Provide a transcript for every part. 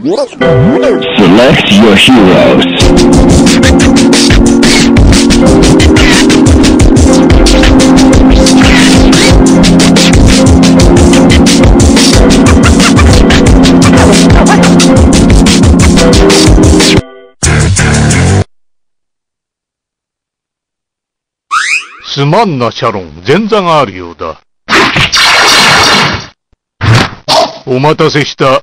Select your heroes. "すまんな、シャロン。前座があるようだ。お待たせした。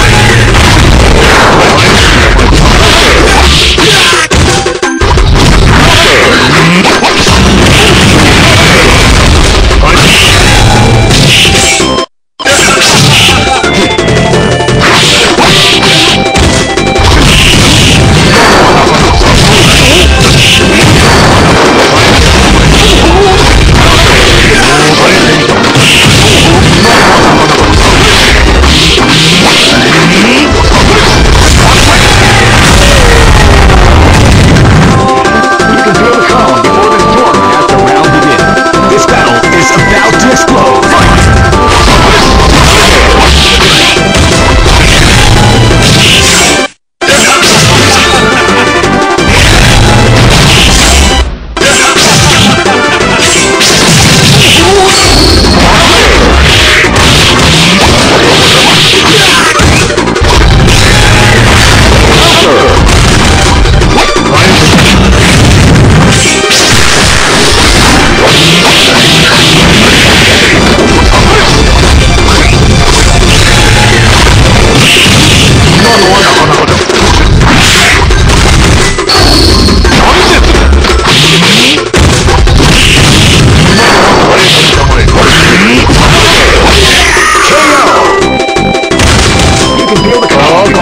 can feel the